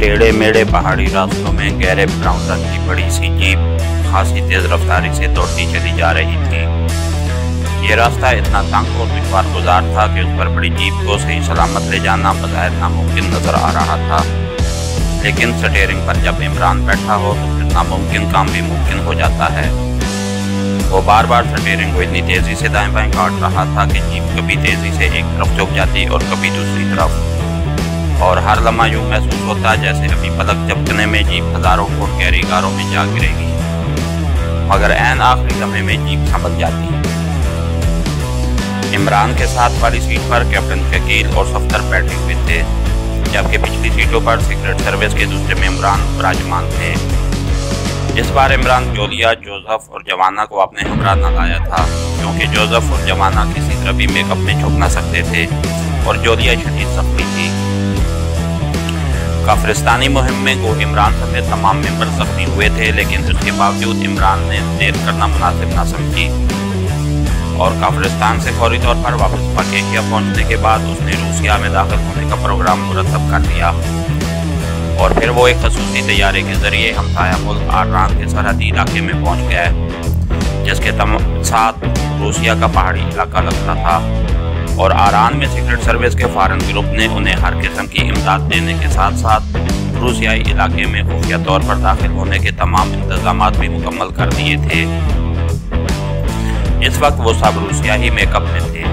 टेढ़े मेढ़े पहाड़ी रास्तों में गहरे ब्राउन रंग की बड़ी सी जीप खासी तेज रफ्तारी से दौड़ती चली जा रही थी। ये रास्ता इतना तंग और दुश्वार गुजार था कि उस पर बड़ी जीप को सही सलामत ले जाना बजाय नामुमकिन नज़र आ रहा था। लेकिन स्टेयरिंग पर जब इमरान बैठा हो तो फिर नामुमकिन काम भी मुमकिन हो जाता है। वो बार बार स्टेयरिंग को इतनी तेज़ी से दाएँ बाएँ काट रहा था कि जीप कभी तेज़ी से एक तरफ़ झुक जाती और कभी दूसरी तरफ़। और हर लम्हा यूँ महसूस होता है जैसे अभी पलक झपकने में जीप हज़ारों फुट गहरी गारों में जा गिरेगी। मगर एन आखिरी लम्हे में जीप संभल जाती है। इमरान के साथ वाली सीट पर कैप्टन शकील और सफ्तर बैठे हुए थे, जबकि पिछली सीटों पर सीक्रेट सर्विस के दूसरे मेम्बरान विराजमान थे। इस बार इमरान जोलिया, जोसफ और जवाना को अपने हमरा न लाया था, क्योंकि जोसफ और जवाना किसी तरह भी मेकअप में झुक न सकते थे, और जोलिया शदीद जख्मी थी। काफरिस्तानी मुहिम में गो इमरान समेत तमाम मेंबर जख्मी हुए थे, लेकिन उसके बावजूद इमरान ने देर करना मुनासिब न समझी और काफरिस्तान से फौरी तौर पर वापस पकेशिया पहुँचने के बाद उसने रूसिया में दाखिल होने का प्रोग्राम मुरतब कर दिया। और फिर वो एक खसूसी तैयारे के ज़रिए हमसाया मुल्क आरान के सरहदी इलाके में पहुँच गया जिसके साथ रूसिया का पहाड़ी इलाका लगता था। और आरान में सीक्रेट सर्विस के फॉरन ग्रुप ने उन्हें हर किस्म की इमदाद देने के साथ साथ रूसियाई इलाके में खुफिया तौर पर दाखिल होने के तमाम इंतज़ाम भी मुकम्मल कर दिए थे। इस वक्त वो सब रूसिया ही मेकअप में थे।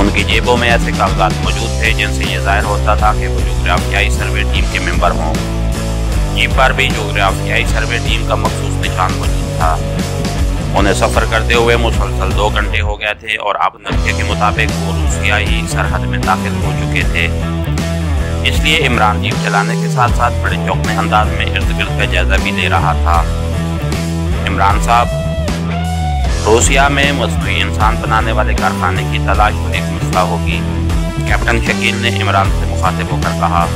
उनकी जेबों में ऐसे कागजात मौजूद थे जिनसे ये ज़ाहिर होता था कि वो जोग्राफियाई सर्वे टीम के मेंबर हों। जीप पर भी जोग्राफियाई सर्वे टीम का मखसूस निशान मौजूद था। उन्हें सफ़र करते हुए मुसलसल दो घंटे हो गए थे और अब नक्शे के मुताबिक वो रूसियाई सरहद में दाखिल हो चुके थे। इसलिए इमरान जीप चलाने के साथ साथ बड़े चौकने अंदाज में इर्द गिर्द का जायजा भी ले रहा था। इमरान साहब, रूसिया में मसनू इंसान बनाने वाले कारखाने की तलाश एक मसला होगी, कैप्टन शकील ने इमरान से मुखातिब होकर कहा।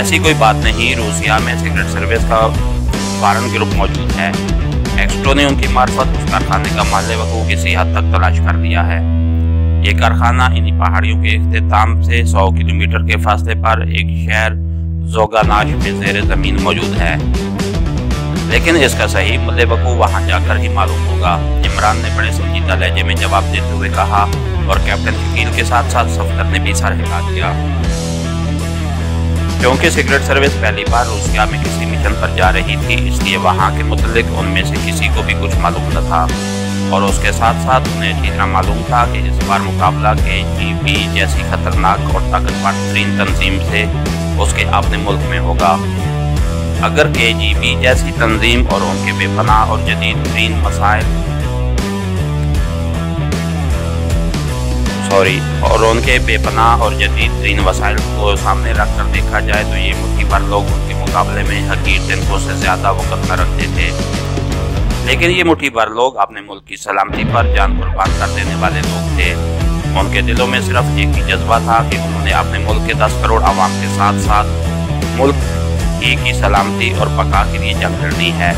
ऐसी कोई बात नहीं, रूसिया में सीक्रेट सर्विस का फॉरन ग्रुप मौजूद है। एक्सट्रो उनकी मार्फत उस कारखाने का माले वकू किसी हद तक तलाश कर दिया है। ये कारखाना इन्हीं पहाड़ियों के अख्ताम से 100 किलोमीटर के फासले पर एक शहर जोगानाश में जेर ज़मीन मौजूद है। लेकिन इसका सही मुद्दे बकू वहाँ जाकर ही मालूम होगा। इमरान ने बड़े संजीदा लहजे में जवाब देते हुए कहा, और कैप्टन शकील के साथ साथ सफदर ने भी सर हिला दिया क्योंकि सिगरेट सर्विस पहली बार रूसिया में किसी मिशन पर जा रही थी, इसलिए वहाँ के मुतलिक उनमें से किसी को भी कुछ मालूम न था। और उसके साथ साथ उन्हें तरह मालूम था कि इस बार मुकाबला के जी जैसी खतरनाक और ताकतवर तरीन तंजीम से उसके अपने मुल्क में होगा। अगर के जी जैसी तंजीम और उनके बेपना और जदीद तरीन मसाइल सॉरी। और उनके बेपना और जदीद तरीन वसाइल को सामने रख कर देखा जाए तो ये मुट्ठी भर लोग उनके मुकाबले में हकीर तिनको से ज़्यादा वक्त न रखते थे। लेकिन ये मुट्ठी भर लोग अपने मुल्क की सलामती पर जान कुर्बान कर देने वाले लोग थे। उनके दिलों में सिर्फ़ एक ही जज्बा था कि उन्होंने अपने मुल्क के दस करोड़ आवाम के साथ साथ मुल्क की सलामती और पका के लिए जंग लड़नी है।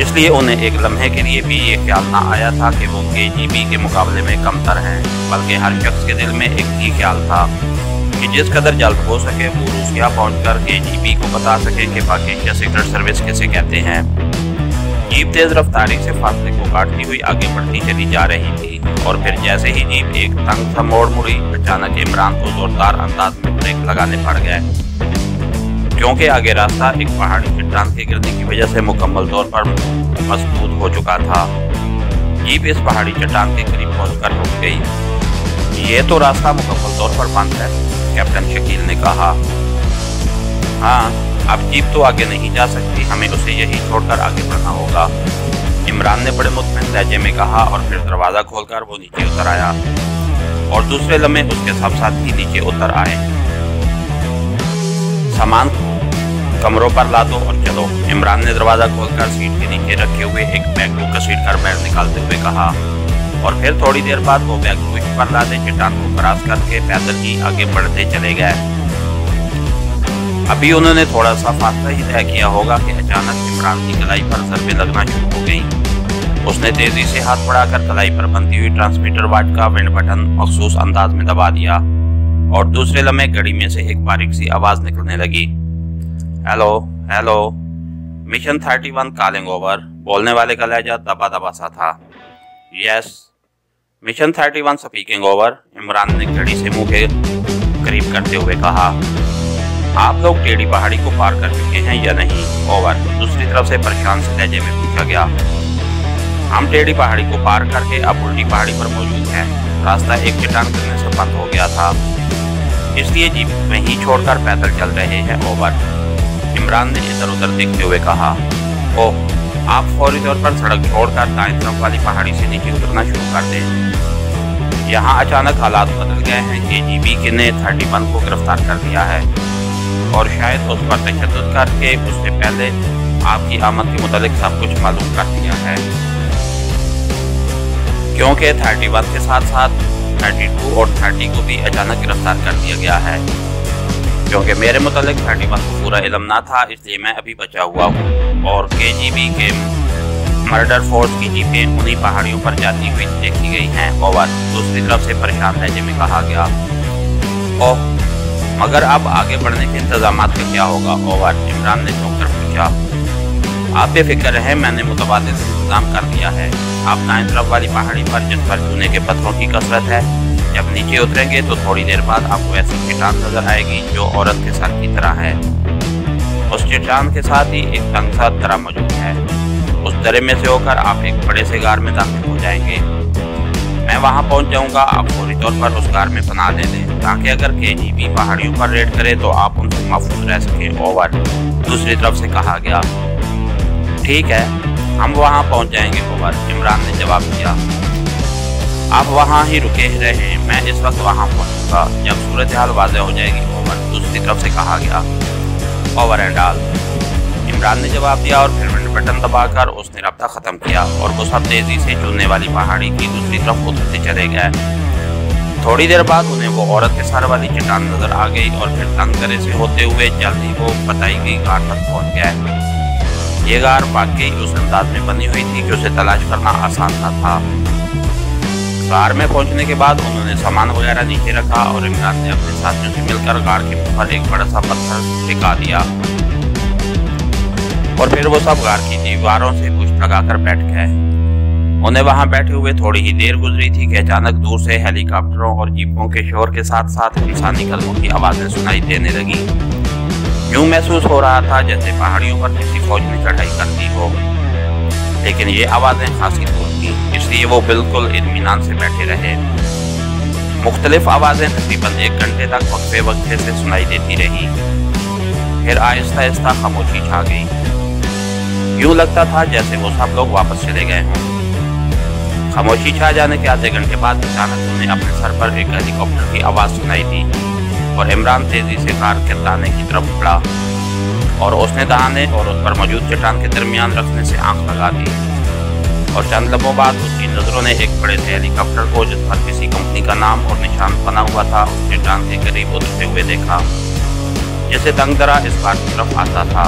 इसलिए उन्हें एक लम्हे के लिए भी ये ख्याल ना आया था कि वो के के मुकाबले में कमतर हैं, बल्कि हर शख्स के दिल में एक ही ख्याल था कि जिस कदर जल्द हो सके वो रूसिया पहुँच कर के को बता सके कि पाकिस्तान सीक्रेट सर्विस किसे कहते हैं। जीप तेज रफ्तारी से फासले को काटती हुई आगे बढ़ती चली जा रही थी और फिर जैसे ही जीप एक तंग सा मोड़ मुड़ी, अचानक इमरान को जोरदार अंदाज में ब्रेक लगाने पड़ गए। क्योंकि आगे रास्ता एक पहाड़ी चट्टान के गिरने की वजह से मुकम्मल तौर पर मज़बूत हो चुका था। जीप इस पहाड़ी चट्टान के करीब पहुंचकर रुक गई। ये तो रास्ता मुकम्मल तौर पर बंद है, कैप्टन शकील ने कहा। हाँ अब जीप तो आगे नहीं जा सकती, हमें उसे यही छोड़कर आगे बढ़ना होगा। इमरान ने बड़े मुतमिन लहजे में कहा और फिर दरवाज़ा खोलकर वो नीचे उतर आया और दूसरे लम्हे उसके सब साथ ही नीचे उतर आए। सामान कमरों पर ला दो और चलो इमरान ने दरवाज़ा खोलकर सीट के नीचे रखे हुए एक बैग को घसीट कर बैग निकालते हुए कहा, और फिर थोड़ी देर बाद वो बैग को पर लादे चट्टान को क्रॉस करके पैदल ही आगे बढ़ते चले गए। अभी उन्होंने थोड़ा सा फासला ही तय किया होगा कि अचानक इमरान की कलाई पर जरबे लगना शुरू हो गई। उसने तेज़ी से हाथ बढ़ाकर कलाई पर बनती हुई ट्रांसमीटर वाट का विंड बटन मखसूस अंदाज में दबा दिया और दूसरे लम्हे घड़ी में से एक बारीक सी आवाज़ निकलने लगी। Hello hello mission thirty one calling over बोलने वाले का लहजा दबा दबा सा था। Yes mission thirty one speaking over Imran ने घड़ी से मुँह के करीब करते हुए कहा, आप लोग टेढ़ी पहाड़ी को पार कर चुके हैं या नहीं? ओवर दूसरी तरफ़ से परेशान से लहजे में पूछा गया, हम टेढ़ी पहाड़ी को पार करके अब उल्टी पहाड़ी पर मौजूद हैं। रास्ता एक चट्टान करने से बंद हो गया था। इसलिए जीप में ही छोड़कर पैदल चल रहे हैं। ओवर इमरान ने इधर उधर देखते हुए कहा, ओह, आप फौरी तौर पर सड़क छोड़कर दाएँ तरफ़ वाली पहाड़ी से नीचे उतरना शुरू कर दें। यहाँ अचानक हालात बदल गए हैं। के जी बी ने थर्टी वन को गिरफ़्तार कर लिया है और शायद उस पर तशद करके उससे पहले आपकी आमद के मुतालिक सब कुछ मालूम कर दिया है। क्योंकि थर्टी वन के साथ साथ 32 और 30 को भी अचानक गिरफ़्तार कर दिया गया है। क्योंकि मेरे मुतलिक थर्टी वन को पूरा इलम ना था, इसलिए मैं अभी बचा हुआ हूँ। और के जी बी के मर्डर फोर्स की जीपें उन्हीं पहाड़ियों पर जाती हुई देखी गई हैं। ओवर दूसरी तरफ़ से परेशान लहजे में कहा गया, ओह, मगर अब आगे बढ़ने के इंतज़ाम का क्या होगा? ओवर इमरान ने चौंक कर पूछा, आप बेफिक्र रहें, मैंने मुतबाद इंतज़ाम कर दिया है। आप दाएँ तरफ़ वाली पहाड़ी पर जिस पर चूने के पत्थरों की कसरत है जब नीचे उतरेंगे तो थोड़ी देर बाद आपको ऐसी चट्टान नज़र आएगी जो औरत के सर की तरह है। उस चट्टान के साथ ही एक तंग सा दरा मौजूद है। उस दरे में से होकर आप एक बड़े से गार में दाखिल हो जाएँगे। मैं वहाँ पहुँच जाऊँगा, आप फौरी तौर पर उस गार में बना ले लें ताकि अगर के जी बी पहाड़ियों पर रेड करे तो आप उनसे महफूज रह सके ओवर दूसरी तरफ़ से कहा गया। ठीक है, हम वहाँ पहुँच जाएँगे कुमार इमरान ने जवाब दिया। आप वहाँ ही रुके रहे मैं इस वक्त वहाँ पहुँचूँगा। जब सूरत हाल वाजह हो जाएगी ओवर दूसरी तरफ़ से कहा गया। ओवर एंड ऑल इमरान ने जवाब दिया और फिर बटन दबाकर उसने रब्ता ख़त्म किया और वो सब तेज़ी से चुनने वाली पहाड़ी की दूसरी तरफ़ उतरते चले गए। थोड़ी देर बाद उन्हें वो औरत के सर वाली चट्टान नज़र आ गई और फिर तंग तरह से होते हुए जल्दी वो बताई गई घाट तक पहुँच गए। ये गार वाकई उस अंदाज में बनी हुई थी कि उसे तलाश करना आसान था, था। कार में पहुँचने के बाद उन्होंने सामान वगैरह नीचे रखा और इमरान ने अपने साथियों से मिलकर गार के ऊपर एक बड़ा सा पत्थर टिका दिया। और फिर वो सब गार की दीवारों से कुछ लगाकर बैठ गए। उन्हें वहाँ बैठे हुए थोड़ी ही देर गुजरी थी कि अचानक दूर से हेलीकॉप्टरों और जीपों के शोर के साथ साथ इंसानी कदमों की आवाज़ें सुनाई देने लगी। यूँ महसूस हो रहा था जैसे पहाड़ियों पर किसी फौज ने चढ़ाई कर दी हो। लेकिन ये आवाज़ें खासी दूर थी इसलिए वो बिल्कुल इतमान से बैठे रहे। मुख्तलिफ़ आवाज़ें तकरीबन एक घंटे तक वक्फे वक्फे से सुनाई देती रही। फिर आहिस्ता आहिस्ता खामोशी छा गई। यूँ लगता था जैसे वो सब लोग वापस चले गए हों। खामोशी छा जाने के आधे घंटे बाद अचानक उन्हें अपने सर पर एक हेलीकॉप्टर की आवाज़ सुनाई दी और इमरान तेज़ी से कार के दाने की तरफ़ बढ़ा। और उसने दाने और उस पर मौजूद चट्टान के दरमियान रखने से आँख लगा दी। और चंद लम्बों बाद उसकी नज़रों ने एक बड़े से हेलीकॉप्टर को, जिस पर किसी कंपनी का नाम और निशान बना हुआ था, उस चट्टान के करीब उतरते हुए देखा, जैसे तंग दरा इस कार की तरफ़ आता था।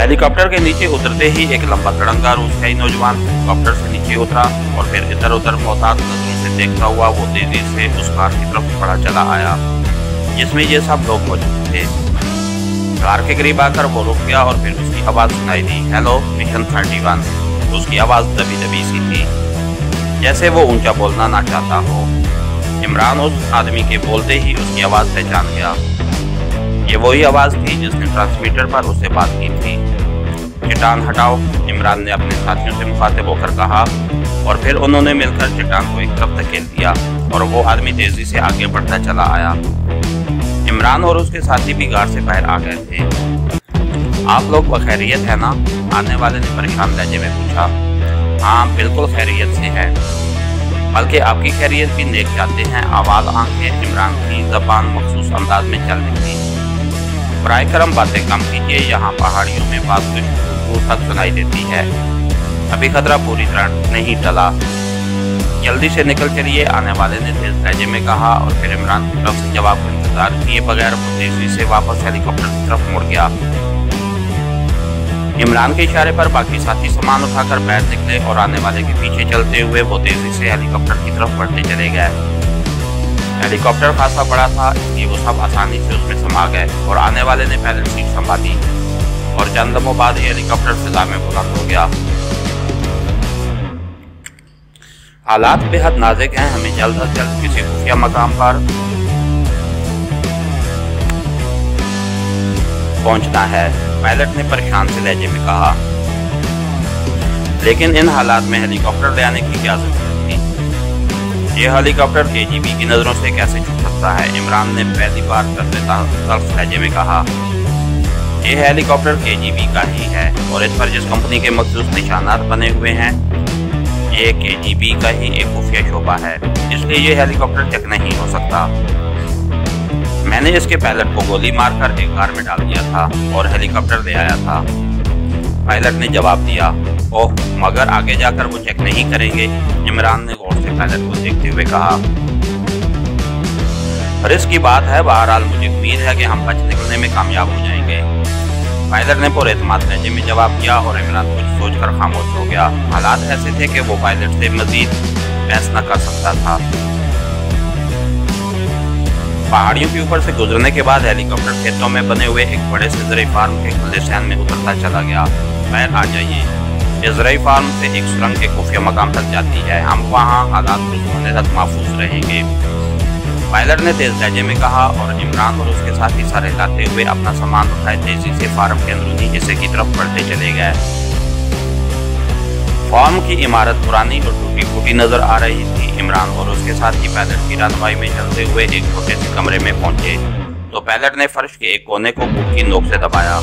हेलीकॉप्टर के नीचे उतरते ही एक लंबा तड़ंगा रूस नौजवान हेलीकॉप्टर से नीचे उतरा और फिर इधर उधर मोहताज नज़रों से देखता हुआ वो तेज़ी से उस कार की तरफ़ बढ़ा चला आया, जिसमें ये सब लोग मौजूद थे। कार के करीब आकर वो रुक गया और फिर उसकी आवाज़ सुनाई दी हेलो मिशन थर्टी वन उसकी आवाज़ दबी दबी सी थी। जैसे वो ऊँचा बोलना ना चाहता हो। इमरान उस आदमी के बोलते ही उसकी आवाज़ पहचान गया। ये वही आवाज़ थी जिसने ट्रांसमीटर पर उससे बात की थी। चट्टान हटाओ, इमरान ने अपने साथियों से मुखातिब होकर कहा और फिर उन्होंने मिलकर चट्टान को एक तरफ़ धकेल दिया और वो आदमी तेज़ी से आगे बढ़ता चला आया। इमरान और उसके साथी भी गार से बाहर आ गए थे। आप लोग बखैरियत है ना? आने वाले ने परेशान लहजे में पूछा। हाँ बिल्कुल खैरियत से है। बल्कि आपकी खैरियत भी देख जाते हैं, आवाज़, आँखें, इमरान की जबान मखसूस अंदाज में चल थी। बर करम बातें कम कीजिए, यहाँ पहाड़ियों में बात कुछ दूर तक सुनाई देती है। अभी खतरा पूरी तरह नहीं टला। जल्दी से निकल चलिए आने वाले ने तेज लहजे में कहा और फिर इमरान की तरफ़ से जवाब का इंतज़ार किए बगैर तेज़ी से वापस हेलीकॉप्टर की तरफ़ मुड़ गया। इमरान के इशारे पर बाकी साथी सामान उठाकर बैठ निकले और आने वाले के पीछे चलते हुए वो तेज़ी से हेलीकॉप्टर की तरफ़ बढ़ते चले गए। हेलीकॉप्टर खासा बड़ा था, इसलिए वो सब आसानी से उसमें समा गए और आने वाले ने पहले सीट संभाली और चंद लम्बों बाद हेलीकॉप्टर फिजा में बुलंद हो गया। हालात बेहद नाजुक हैं, हमें जल्द अज जल्द किसी खुफिया मकाम पर पहुँचना है। पायलट ने परेशान से लहजे में कहा, लेकिन इन हालात में हेलीकॉप्टर ले आने की क्या ज़रूरत थी? ये हेलीकॉप्टर केजीबी की नज़रों से कैसे छूट सकता है? इमरान ने पहली बार करते लहजे में कहा ये हेलीकॉप्टर केजीबी का ही है और इस पर जिस कंपनी के मखसूस निशानात बने हुए हैं ये केजीबी का ही एक खुफिया शोबा है, इसलिए ये हेलीकॉप्टर चेक नहीं हो सकता। मैंने इसके पायलट को गोली मारकर एक कार में डाल दिया था और हेलीकॉप्टर ले आया था। पायलट ने जवाब दिया, ओह, मगर आगे जाकर वो चेक नहीं करेंगे, इमरान ने गौर से पायलट को देखते हुए कहा। रिस्क की बात है, बहरहाल मुझे उम्मीद है कि हम बच निकलने में कामयाब हो जाएँगे। पायलट ने पूरे एतमाद लहजे में जवाब दिया और इमरान कुछ सोचकर खामोश हो गया। हालात ऐसे थे कि वो पायलट से मजीद बहस न कर सकता था। पहाड़ियों के ऊपर से गुजरने के बाद हेलीकॉप्टर खेतों में बने हुए एक बड़े से ज़रिए फार्म के खुले सैन में उतरता चला गया। खैर, आ जाइए। इसराई फार्म से एक सुरंग के खुफिया मकाम तक जाती है। हम वहाँ हालात को होने तक महफूज रहेंगे। पायलट ने तेज लहजे में कहा और इमरान और उसके साथ सारे लाते हुए अपना सामान उठाए तेज़ी से फार्म के अंदरूनी हिस्से की तरफ़ बढ़ते चले गए। फार्म की इमारत पुरानी और टूटी फूटी नज़र आ रही थी। इमरान और उसके साथ ही पायलट की रहनुमाई में चलते हुए एक छोटे से कमरे में पहुँचे। तो पायलट ने फर्श के एक कोने को बुक की नोक से दबाया।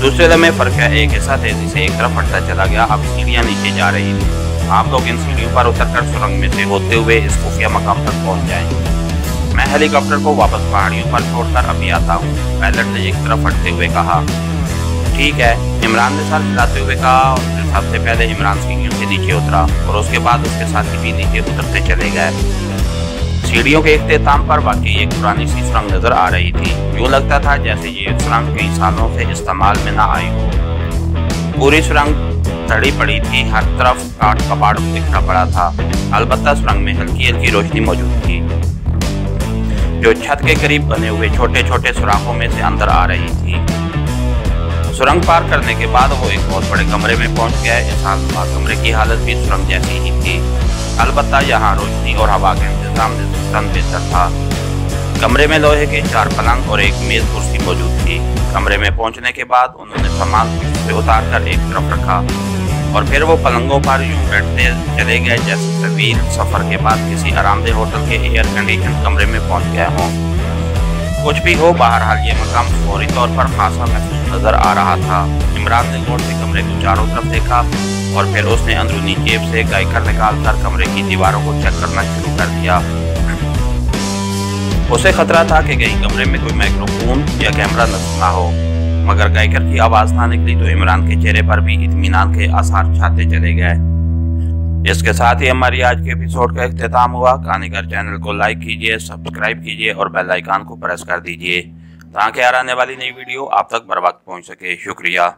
दूसरे लम्हे फरका एक हिस्सा तेज़ी से एक तरफ़ हटता चला गया। अब सीढ़ियाँ नीचे जा रही थी। आप लोग इन सीढ़ियों पर उतरकर सुरंग में से होते हुए इस खुफिया मकाम तक पहुँच जाएँ। मैं हेलीकॉप्टर को वापस पहाड़ियों पर छोड़कर अभी आता हूँ। पायलट ने एक तरफ़ हटते हुए कहा, ठीक है। इमरान ने सर हिलाते हुए कहा और फिर सबसे पहले इमरान सीढ़ियों से नीचे उतरा और उसके बाद उसके साथी भी नीचे उतरते चले गए। सीढ़ियों के इख्ताम पर वाकई एक पुरानी सी सुरंग नज़र आ रही थी। यूँ लगता था जैसे ये सुरंग कई सालों से इस्तेमाल में न आई हो। पूरी सुरंग सड़ी पड़ी थी, हर तरफ़ काट कबाड़ बिखरा पड़ा था। अलबत्ता सुरंग में हल्की हल्की रोशनी मौजूद थी। जो छत के करीब बने हुए छोटे छोटे सुराखों में से अंदर आ रही थी। सुरंग पार करने के बाद वो एक बहुत बड़े कमरे में पहुँच गया। इस कमरे की हालत भी सुरंग जैसी ही थी। अलबत्ता यहाँ रोशनी और हवा के इंतज़ाम निस्बतन बेहतर था। कमरे में लोहे के चार पलंग और एक मेज कुर्सी मौजूद थी। कमरे में पहुँचने के बाद उन्होंने सामान उतार कर एक तरफ़ रखा। और फिर वो पलंगों पर यूँ बैठते चले गए, जैसे तवील सफ़र के बाद किसी आरामदेह होटल के एयर कंडीशन कमरे में पहुँच गए हों। कुछ भी हो, बहरहाल ये मकाम फौरी तौर पर खासा महसूस नज़र आ रहा था। इमरान ने गौर से कमरे को चारों तरफ़ देखा और फिर उसने अंदरूनी जेब से गायकर निकालकर कमरे की दीवारों को चेक करना शुरू कर दिया। उसे खतरा था कि कहीं कमरे में कोई माइक्रोफोन या कैमरा नज़र ना हो। मगर गायकर की आवाज़ ना निकली तो इमरान के चेहरे पर भी इतमान के आसार छाते चले गए। इसके साथ ही हमारी आज के एपिसोड का अख्ताम हुआ। कहानीगर चैनल को लाइक कीजिए, सब्सक्राइब कीजिए और बेल आइकान को प्रेस कर दीजिए, ताकि आने वाली नई वीडियो आप तक बर वक्त पहुँच सके। शुक्रिया।